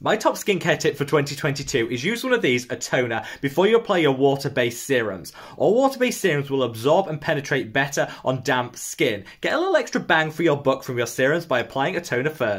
My top skincare tip for 2022 is use one of these, a toner, before you apply your water-based serums. All water-based serums will absorb and penetrate better on damp skin. Get a little extra bang for your buck from your serums by applying a toner first.